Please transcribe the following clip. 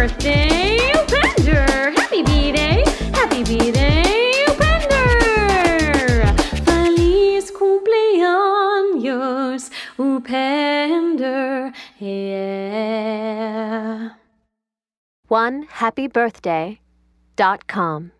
birthday, Pender! Happy birthday, Happy B-Day, Upender! Feliz cumpleaños, Pender! Yeah. One happy birthday dot com.